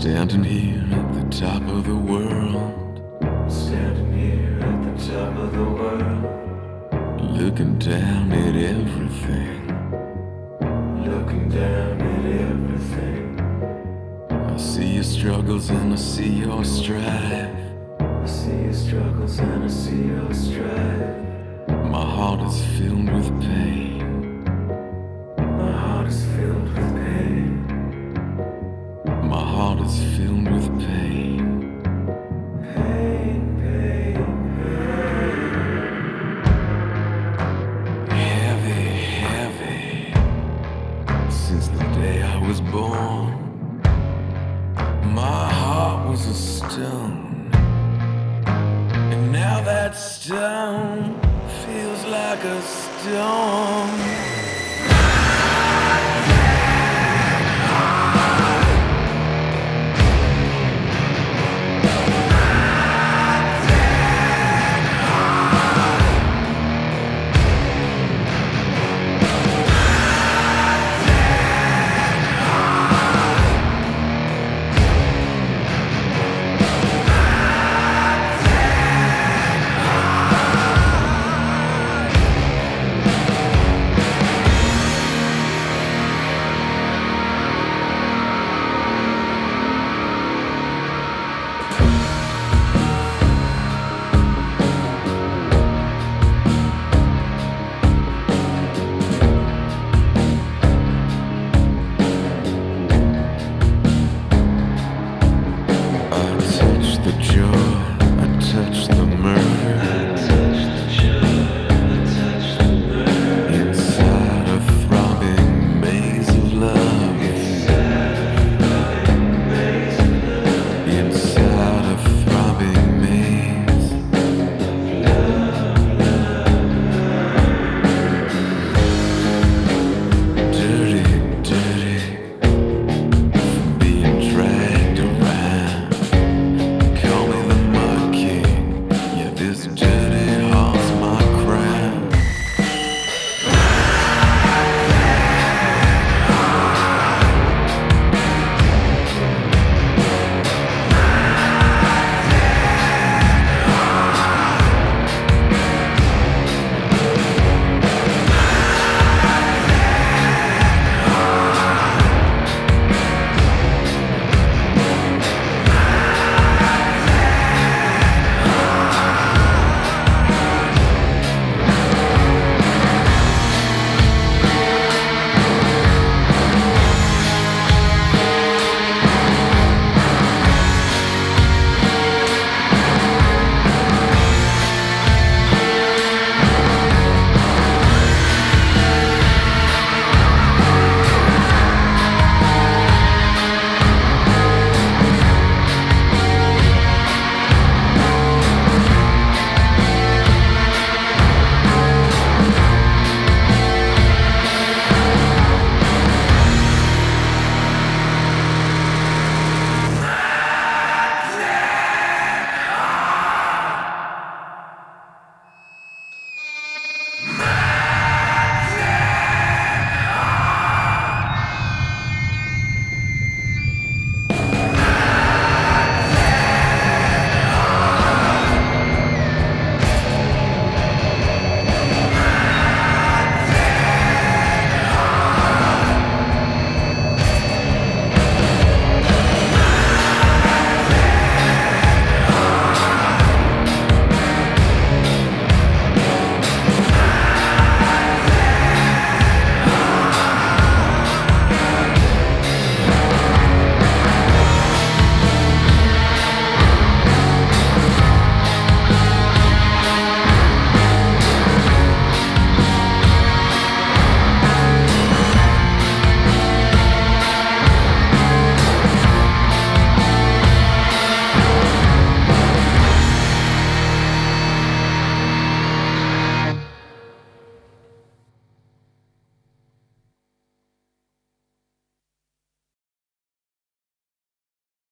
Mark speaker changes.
Speaker 1: Standing here at the top of the world.
Speaker 2: Standing here at the top of the world.
Speaker 1: Looking down at everything.
Speaker 2: Looking down at everything.
Speaker 1: I see your struggles and I see your strife.
Speaker 2: I see your struggles and I see your
Speaker 1: Since the day I was born, my heart was a stone. And now that stone feels like a storm.